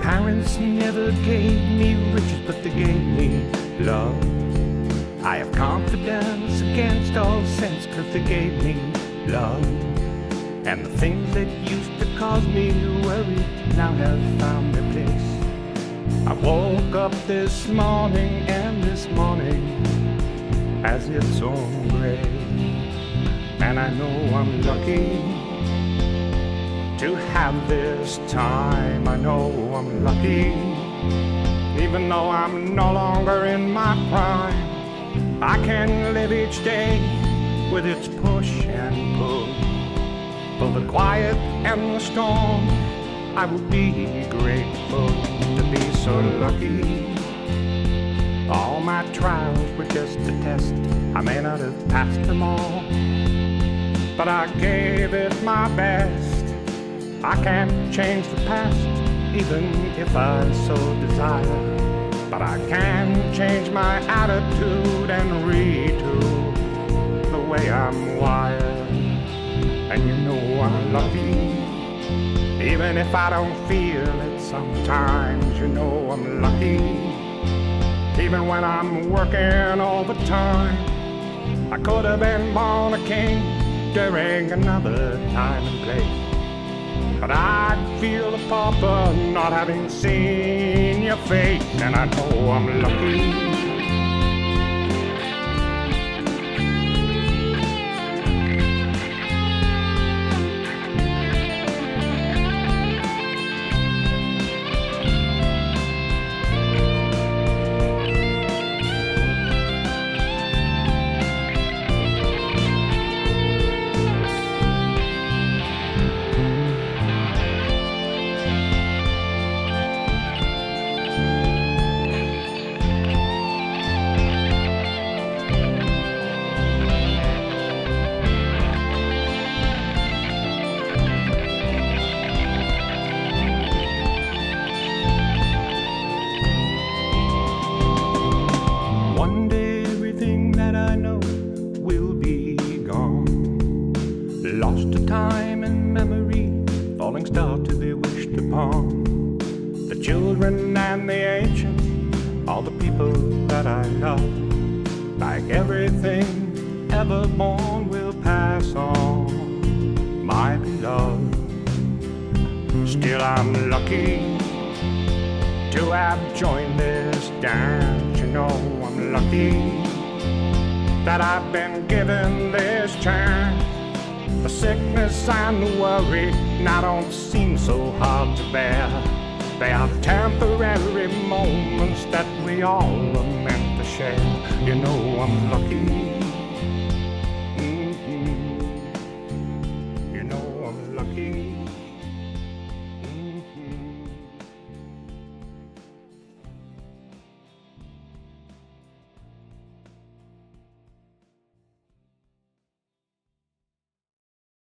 parents never gave me riches, but they gave me love. I have confidence against all sense, cause they gave me love. And the things that used to cause me worry now have found their place. I woke up this morning, and this morning has its own gray. And I know I'm lucky to have this time. I know I'm lucky, even though I'm no longer in my prime. I can live each day with its push and pull. For the quiet and the storm, I would be grateful to be so lucky. All my trials were just a test. I may not have passed them all, but I gave it my best. I can't change the past, even if I so desire. But I can change my attitude and retool the way I'm wired. And you know I'm lucky, even if I don't feel it sometimes. You know I'm lucky, even when I'm working all the time. I could have been born a king during another time and place. But I'd feel the pauper not having seen your face, and I know I'm lucky. The children and the ancient, all the people that I love. Like everything ever born will pass on, my beloved. Still I'm lucky to have joined this dance. You know I'm lucky that I've been given this chance. The sickness and the worry now don't seem so hard to bear. They are temporary moments that we all are meant to share. You know I'm lucky